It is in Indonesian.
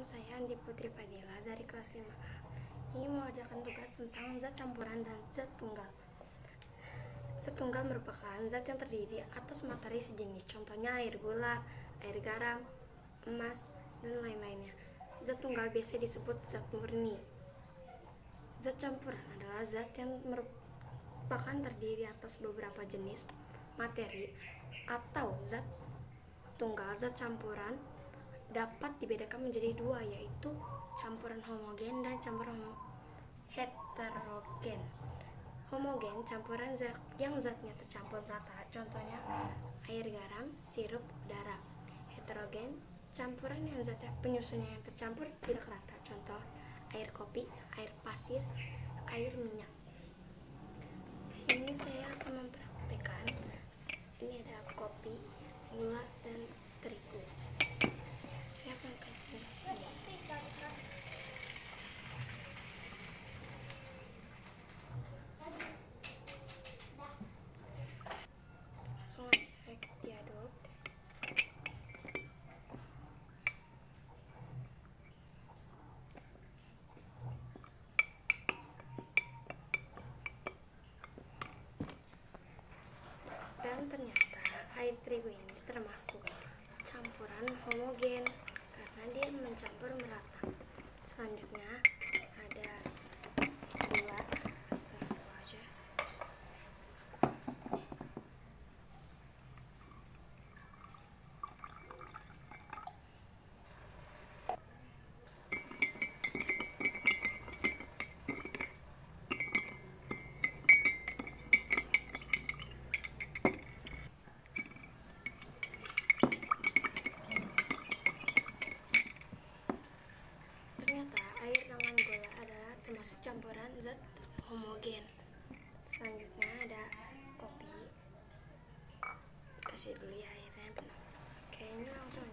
Saya Andi Putri Fadila dari kelas 5A. Ini mengerjakan tugas tentang zat campuran dan zat tunggal. Zat tunggal merupakan zat yang terdiri atas materi sejenis, contohnya air gula, air garam, emas, dan lain-lainnya. Zat tunggal biasa disebut zat murni. Zat campuran adalah zat yang merupakan terdiri atas beberapa jenis materi atau zat tunggal zat campuran dapat dibedakan menjadi dua yaitu campuran homogen dan campuran heterogen. Homogen campuran zat yang zatnya tercampur merata, contohnya air garam, sirup, udara. Heterogen campuran yang zatnya penyusunnya yang tercampur tidak rata, contoh air kopi, air pasir, air minyak. Di sini saya akan mempraktekkan ini ada kopi, gula, dan terigu. Saya akan kasih di sini. Langsung aja diaduk. Dan ternyata air terigu ini termasuk campuran homogen karena dia mencampur merata. Selanjutnya ada gula, taruh aja. Ternyata air dengan gula adalah termasuk campuran zat homogen. Selanjutnya ada kopi. Kasih dulu ya airnya. Kayaknya langsung.